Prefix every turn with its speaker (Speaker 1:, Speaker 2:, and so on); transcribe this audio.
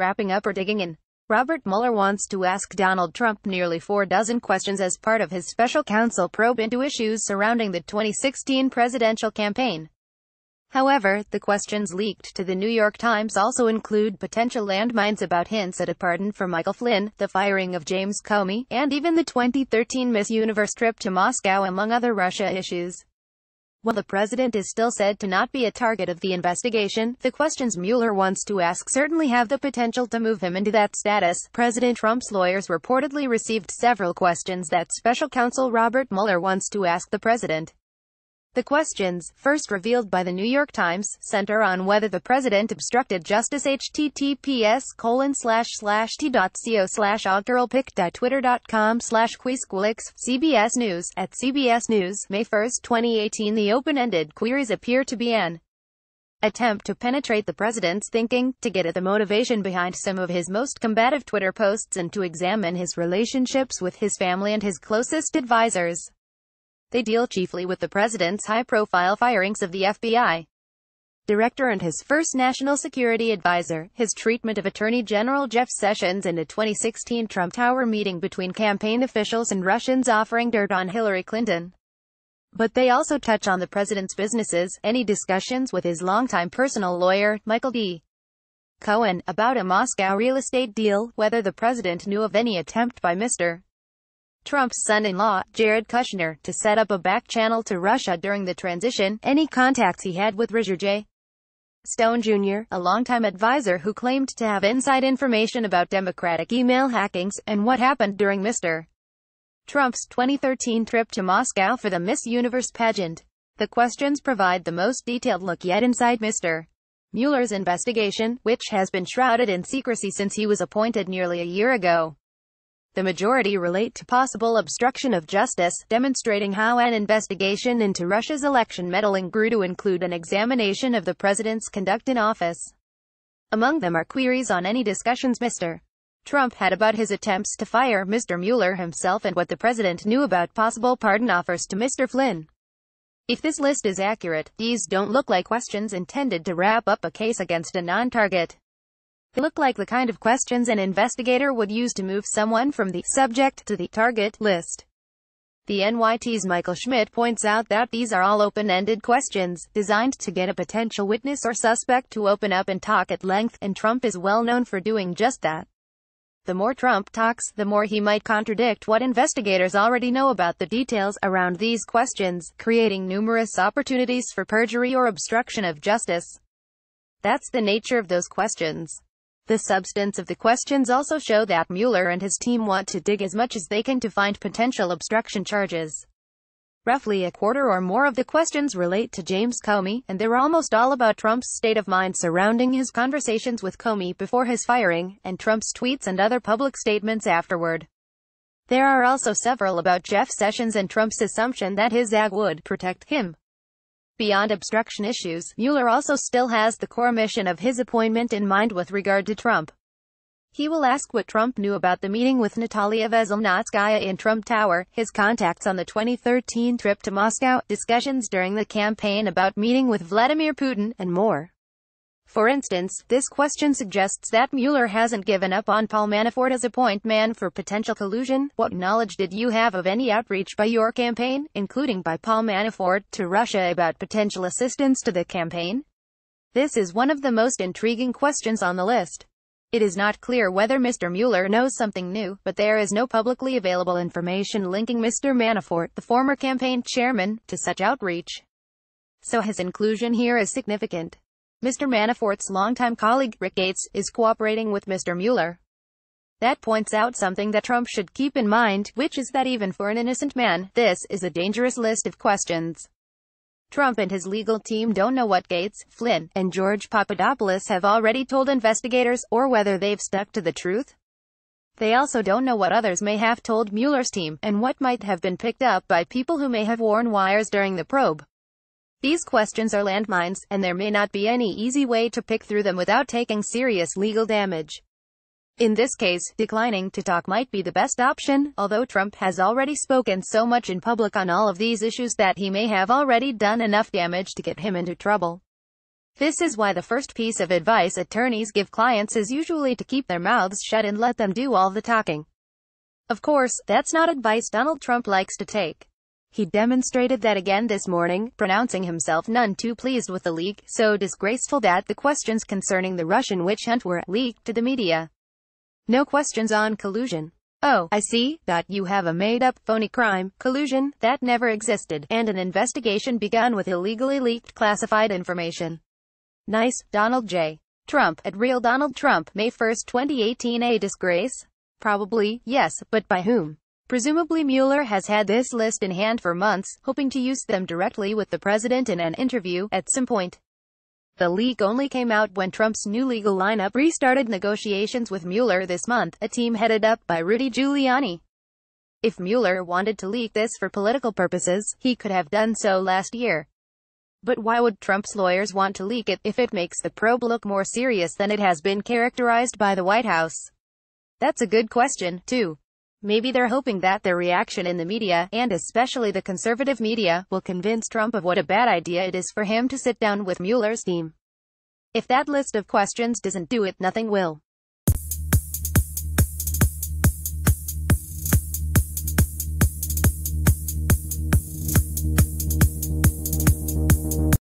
Speaker 1: wrapping up or digging in. Robert Mueller wants to ask Donald Trump nearly four dozen questions as part of his special counsel probe into issues surrounding the 2016 presidential campaign. However, the questions leaked to the New York Times also include potential landmines about hints at a pardon for Michael Flynn, the firing of James Comey, and even the 2013 Miss Universe trip to Moscow among other Russia issues. While the president is still said to not be a target of the investigation, the questions Mueller wants to ask certainly have the potential to move him into that status. President Trump's lawyers reportedly received several questions that special counsel Robert Mueller wants to ask the president. The questions, first revealed by the New York Times, center on whether the president obstructed justice https colon slash slash t.co slash augurlpic.twitter.com slash CBS News. At CBS News, May 1, 2018 the open-ended queries appear to be an attempt to penetrate the president's thinking, to get at the motivation behind some of his most combative Twitter posts and to examine his relationships with his family and his closest advisors. They deal chiefly with the president's high-profile firings of the FBI director and his first national security advisor, his treatment of Attorney General Jeff Sessions in a 2016 Trump Tower meeting between campaign officials and Russians offering dirt on Hillary Clinton. But they also touch on the president's businesses, any discussions with his longtime personal lawyer, Michael D. Cohen, about a Moscow real estate deal, whether the president knew of any attempt by Mr. Trump's son-in-law, Jared Kushner, to set up a back channel to Russia during the transition, any contacts he had with Roger J. Stone Jr., a longtime advisor who claimed to have inside information about Democratic email hackings, and what happened during Mr. Trump's 2013 trip to Moscow for the Miss Universe pageant. The questions provide the most detailed look yet inside Mr. Mueller's investigation, which has been shrouded in secrecy since he was appointed nearly a year ago. The majority relate to possible obstruction of justice, demonstrating how an investigation into Russia's election meddling grew to include an examination of the president's conduct in office. Among them are queries on any discussions Mr. Trump had about his attempts to fire Mr. Mueller himself and what the president knew about possible pardon offers to Mr. Flynn. If this list is accurate, these don't look like questions intended to wrap up a case against a non-target. They look like the kind of questions an investigator would use to move someone from the subject to the target list. The NYT's Michael Schmidt points out that these are all open-ended questions, designed to get a potential witness or suspect to open up and talk at length, and Trump is well known for doing just that. The more Trump talks, the more he might contradict what investigators already know about the details around these questions, creating numerous opportunities for perjury or obstruction of justice. That's the nature of those questions. The substance of the questions also show that Mueller and his team want to dig as much as they can to find potential obstruction charges. Roughly a quarter or more of the questions relate to James Comey, and they're almost all about Trump's state of mind surrounding his conversations with Comey before his firing, and Trump's tweets and other public statements afterward. There are also several about Jeff Sessions and Trump's assumption that his ag would protect him. Beyond obstruction issues, Mueller also still has the core mission of his appointment in mind with regard to Trump. He will ask what Trump knew about the meeting with Natalia Veselnitskaya in Trump Tower, his contacts on the 2013 trip to Moscow, discussions during the campaign about meeting with Vladimir Putin, and more. For instance, this question suggests that Mueller hasn't given up on Paul Manafort as a point man for potential collusion. What knowledge did you have of any outreach by your campaign, including by Paul Manafort, to Russia about potential assistance to the campaign? This is one of the most intriguing questions on the list. It is not clear whether Mr. Mueller knows something new, but there is no publicly available information linking Mr. Manafort, the former campaign chairman, to such outreach. So his inclusion here is significant. Mr. Manafort's longtime colleague, Rick Gates, is cooperating with Mr. Mueller. That points out something that Trump should keep in mind, which is that even for an innocent man, this is a dangerous list of questions. Trump and his legal team don't know what Gates, Flynn, and George Papadopoulos have already told investigators, or whether they've stuck to the truth. They also don't know what others may have told Mueller's team, and what might have been picked up by people who may have worn wires during the probe. These questions are landmines, and there may not be any easy way to pick through them without taking serious legal damage. In this case, declining to talk might be the best option, although Trump has already spoken so much in public on all of these issues that he may have already done enough damage to get him into trouble. This is why the first piece of advice attorneys give clients is usually to keep their mouths shut and let them do all the talking. Of course, that's not advice Donald Trump likes to take. He demonstrated that again this morning, pronouncing himself none too pleased with the leak, so disgraceful that the questions concerning the Russian witch hunt were leaked to the media. No questions on collusion. Oh, I see, that you have a made-up, phony crime, collusion, that never existed, and an investigation begun with illegally leaked classified information. Nice, Donald J. Trump, at Real Donald Trump, May 1, 2018 A disgrace? Probably, yes, but by whom? Presumably Mueller has had this list in hand for months, hoping to use them directly with the president in an interview, at some point. The leak only came out when Trump's new legal lineup restarted negotiations with Mueller this month, a team headed up by Rudy Giuliani. If Mueller wanted to leak this for political purposes, he could have done so last year. But why would Trump's lawyers want to leak it, if it makes the probe look more serious than it has been characterized by the White House? That's a good question, too. Maybe they're hoping that their reaction in the media, and especially the conservative media, will convince Trump of what a bad idea it is for him to sit down with Mueller's team. If that list of questions doesn't do it, nothing will.